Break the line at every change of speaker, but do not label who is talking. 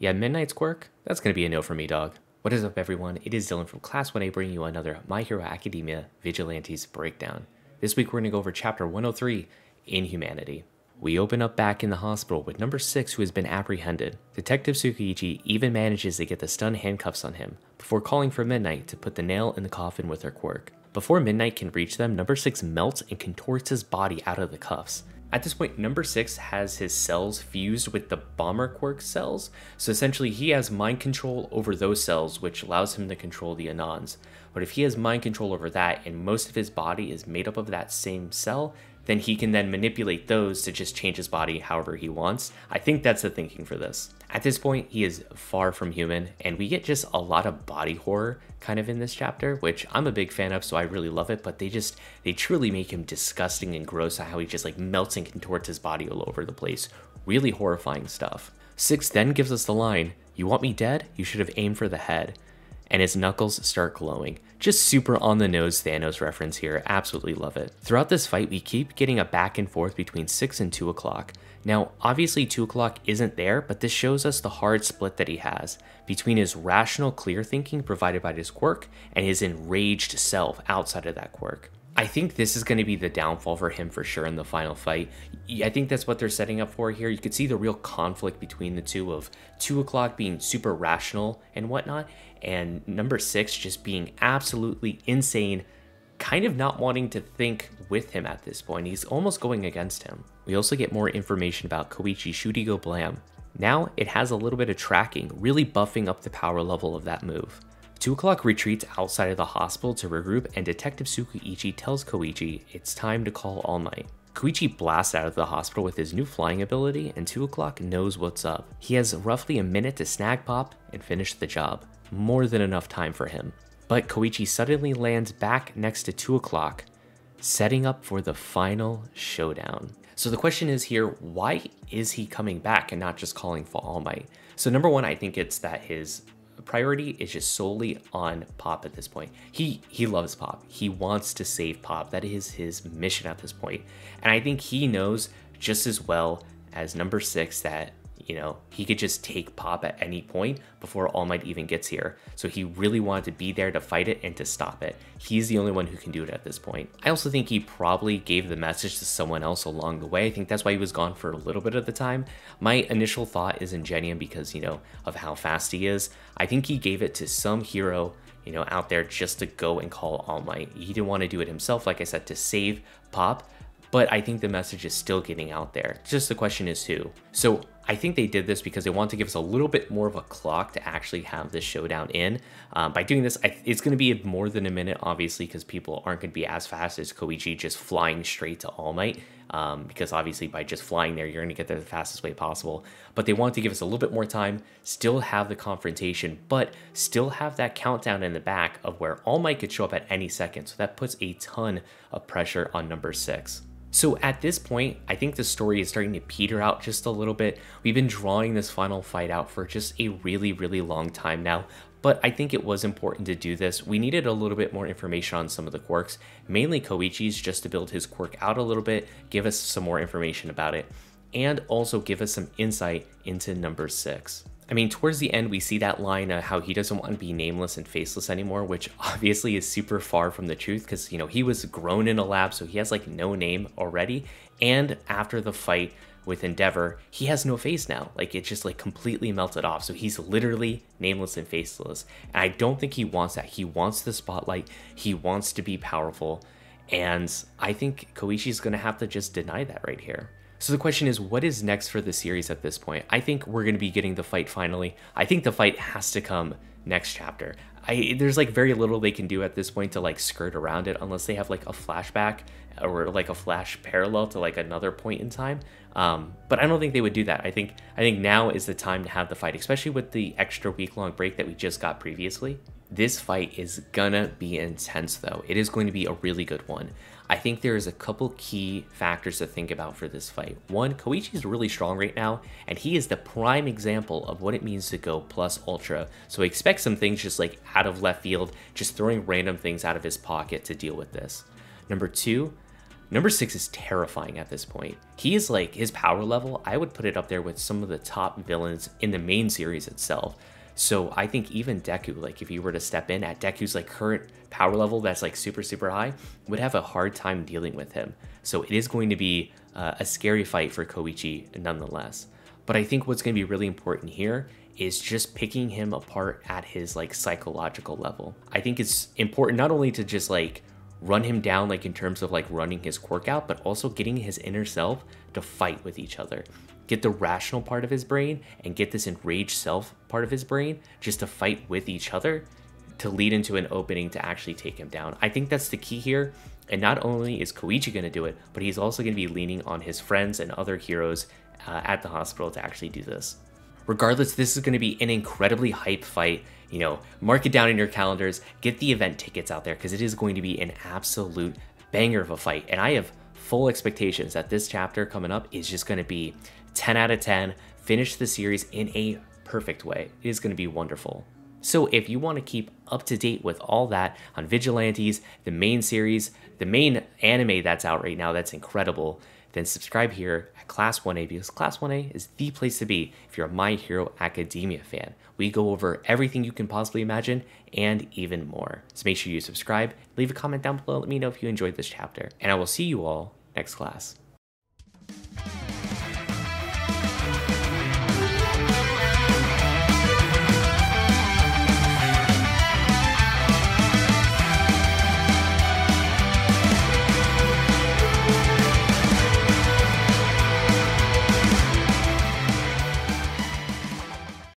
Yeah, Midnight's quirk? That's gonna be a no for me, dog. What is up, everyone? It is Dylan from Class 1A bringing you another My Hero Academia Vigilantes breakdown. This week we're gonna go over Chapter 103 Inhumanity. We open up back in the hospital with number 6 who has been apprehended. Detective Tsukauchi even manages to get the stun handcuffs on him before calling for Midnight to put the nail in the coffin with her quirk. Before Midnight can reach them, number 6 melts and contorts his body out of the cuffs. At this point, number six has his cells fused with the bomber quirk cells, so essentially he has mind control over those cells, which allows him to control the Anons. But if he has mind control over that and most of his body is made up of that same cell, then he can then manipulate those to just change his body however he wants. I think that's the thinking for this. At this point, he is far from human, and we get just a lot of body horror kind of in this chapter, which I'm a big fan of, so I really love it. But they just, they truly make him disgusting and gross how he just like melts and contorts his body all over the place. Really horrifying stuff. Six then gives us the line, You want me dead? You should have aimed for the head and his knuckles start glowing. Just super on the nose Thanos reference here, absolutely love it. Throughout this fight, we keep getting a back and forth between 6 and 2 o'clock. Now, obviously 2 o'clock isn't there, but this shows us the hard split that he has between his rational clear thinking provided by his quirk and his enraged self outside of that quirk. I think this is going to be the downfall for him for sure in the final fight. I think that's what they're setting up for here. You could see the real conflict between the two of 2 o'clock being super rational and whatnot, and number 6 just being absolutely insane, kind of not wanting to think with him at this point. He's almost going against him. We also get more information about Koichi Shurigo Blam. Now it has a little bit of tracking, really buffing up the power level of that move. 2 o'clock retreats outside of the hospital to regroup, and Detective Tsukauchi tells Koichi it's time to call All Might. Koichi blasts out of the hospital with his new flying ability, and 2 o'clock knows what's up. He has roughly a minute to snag Pop and finish the job. More than enough time for him. But Koichi suddenly lands back next to 2 o'clock, setting up for the final showdown. So the question is here, why is he coming back and not just calling for All Might? So number one, I think it's that his priority is just solely on Pop at this point. He he loves Pop. He wants to save Pop. That is his mission at this point. And I think he knows just as well as number 6 that you know, he could just take Pop at any point before All Might even gets here. So he really wanted to be there to fight it and to stop it. He's the only one who can do it at this point. I also think he probably gave the message to someone else along the way. I think that's why he was gone for a little bit of the time. My initial thought is Ingenium because, you know, of how fast he is. I think he gave it to some hero you know, out there just to go and call All Might. He didn't want to do it himself, like I said, to save Pop, but I think the message is still getting out there. Just the question is who. So I think they did this because they want to give us a little bit more of a clock to actually have this showdown in. Um, by doing this, I, it's going to be more than a minute, obviously, because people aren't going to be as fast as Koichi just flying straight to All Might. Um, because obviously, by just flying there, you're going to get there the fastest way possible. But they want to give us a little bit more time, still have the confrontation, but still have that countdown in the back of where All Might could show up at any second. So that puts a ton of pressure on number six. So at this point, I think the story is starting to peter out just a little bit. We've been drawing this final fight out for just a really, really long time now, but I think it was important to do this. We needed a little bit more information on some of the quirks, mainly Koichi's, just to build his quirk out a little bit, give us some more information about it, and also give us some insight into number six. I mean, towards the end, we see that line of how he doesn't want to be nameless and faceless anymore, which obviously is super far from the truth because, you know, he was grown in a lab, so he has like no name already. And after the fight with Endeavor, he has no face now. Like it just like completely melted off. So he's literally nameless and faceless. And I don't think he wants that. He wants the spotlight, he wants to be powerful. And I think Koichi's going to have to just deny that right here. So the question is, what is next for the series at this point? I think we're going to be getting the fight finally. I think the fight has to come next chapter. I, there's like very little they can do at this point to like skirt around it unless they have like a flashback or like a flash parallel to like another point in time. Um, but I don't think they would do that. I think I think now is the time to have the fight, especially with the extra week long break that we just got previously. This fight is gonna be intense though. It is going to be a really good one. I think there is a couple key factors to think about for this fight. One, Koichi is really strong right now, and he is the prime example of what it means to go plus ultra. So expect some things just like out of left field, just throwing random things out of his pocket to deal with this. Number two, Number six is terrifying at this point. He is like, his power level, I would put it up there with some of the top villains in the main series itself. So I think even Deku, like if you were to step in at Deku's like current power level that's like super, super high, would have a hard time dealing with him. So it is going to be uh, a scary fight for Koichi nonetheless. But I think what's going to be really important here is just picking him apart at his like psychological level. I think it's important not only to just like run him down like in terms of like running his quirk out, but also getting his inner self to fight with each other. Get the rational part of his brain and get this enraged self part of his brain just to fight with each other to lead into an opening to actually take him down. I think that's the key here. And not only is Koichi going to do it, but he's also going to be leaning on his friends and other heroes uh, at the hospital to actually do this. Regardless, this is going to be an incredibly hype fight. You know, mark it down in your calendars, get the event tickets out there because it is going to be an absolute banger of a fight. And I have full expectations that this chapter coming up is just going to be 10 out of 10, finish the series in a perfect way. It is going to be wonderful. So if you want to keep up to date with all that on Vigilantes, the main series, the main anime that's out right now, that's incredible, then subscribe here at Class 1A because Class 1A is the place to be if you're a My Hero Academia fan. We go over everything you can possibly imagine and even more. So make sure you subscribe, leave a comment down below, let me know if you enjoyed this chapter, and I will see you all next class.